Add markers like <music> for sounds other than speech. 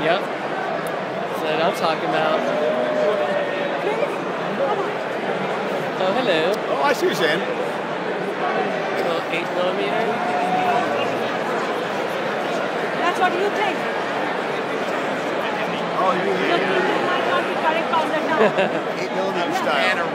<laughs> Yep. That's what I'm talking about. Oh, hello. Oh, I see what you're saying. Little 8 millimeter. That's what you think. Oh, you You think it might not be correct all the <laughs> eight millimeter style.